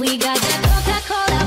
We got that Coca-Cola